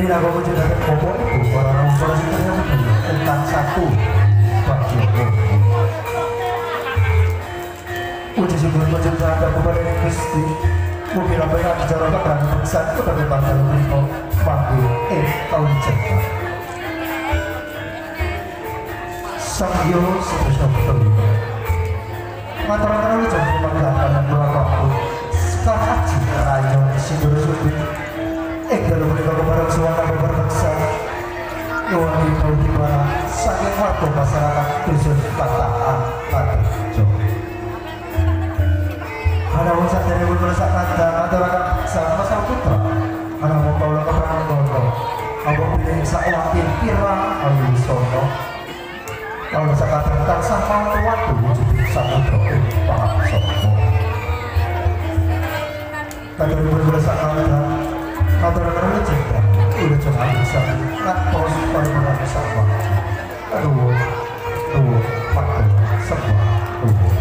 Koko puji dan koko itu orang yang benar ingkang satu bagi Puji syukur puji berada kepada Kristi Mungkin apa yang dibicarakan dan pesan kepada bangsa Liko Panggil eh tahun cepat Sang sebesar betul Mata-mata lu berapa pun Sekarang rayon Eh kalau mereka kepada suara berbangsa. Yuan di mana Saking waktu masyarakat Kata Jom ada usaha dari beberapa kata masyarakat sama sang putra. Kau lakukan perang gono aku pilih sawakin pirang ayu sono. Kalau katakan sama waktu wujud sang putra kata dari beberapa kata kantor-kantor itu cinta itu udah cuma bisa nggak pos pernah bisa apa tuh pakai semua tuh